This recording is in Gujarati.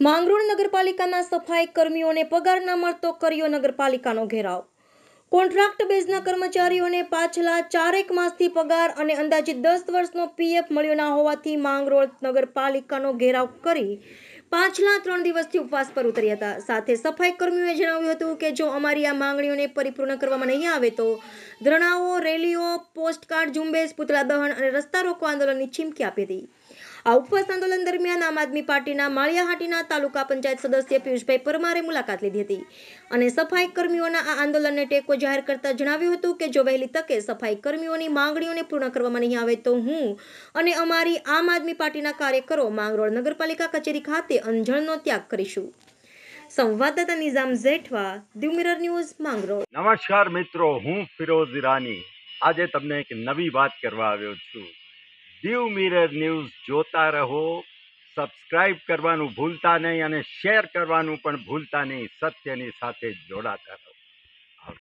માંગરોળ નગરપાલિકાના સફાઈ કર્મીઓને પગાર ન મળતો કર્યો નગરપાલિકાનો ઘેરાવ. કોન્ટ્રાક્ટ બેઝના કર્મચારીઓને પાછલા ચારેક માસથી પગાર અને અંદાજિત દસ વર્ષનો પીએફ મળ્યો ના હોવાથી માંગરોળ નગરપાલિકાનો ઘેરાવ કરી પાછલા ત્રણ દિવસથી ઉપવાસ પર ઉતર્યા હતા. સાથે સફાઈ કર્મીઓએ જણાવ્યું હતું કે જો અમારી આ માંગણીઓને પરિપૂર્ણ કરવામાં નહીં આવે તો ધરણાઓ, રેલીઓ, પોસ્ટકાર્ડ, ઝુંબેશ, પુતળા દહન અને રસ્તા રોકો આંદોલનની ચીમકી આપી હતી. આ ઉપવાસ આંદોલન દરમિયાન આમ આદમી પાર્ટીના માળિયાહાટીના તાલુકા પંચાયત સદસ્ય પિયુષભાઈ પરમારે મુલાકાત લીધી હતી. અને સફાઈ કર્મીઓના આ આંદોલનને ટેકો જાહેર કરતા જણાવ્યું હતું કે જો વહેલી તકે સફાઈ કર્મીઓની માંગણીઓને પૂર્ણ કરવામાં નહીં આવે તો હું અને અમારી આમ આદમી પાર્ટીના કાર્યકરો માંગરોળ નગરપાલિકા કચેરી ખાતે અંજણનો ત્યાગ કરીશું. સંવાદદાતા નિઝામ જેઠવા મિરર ન્યૂઝ, માંગરોળ. નમસ્કાર મિત્રો, હું ફિરોઝ ઈરાની. આજે તમને એક નવી વાત કરવા આવ્યો છું. દીવ મિરર ન્યૂઝ જોતા રહો સબસ્ક્રાઈબ કરવાનું ભૂલતા નહીં અને શેર કરવાનું પણ ભૂલતા નહીં, સત્યની સાથે જોડાતા રહો.